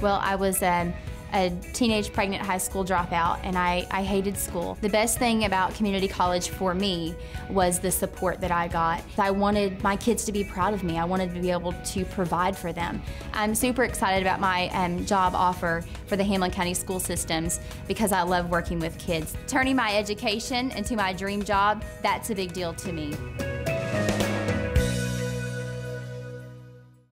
Well, I was um, a teenage pregnant high school dropout and I, I hated school. The best thing about community college for me was the support that I got. I wanted my kids to be proud of me. I wanted to be able to provide for them. I'm super excited about my um, job offer for the Hamblen County School Systems because I love working with kids. Turning my education into my dream job, that's a big deal to me.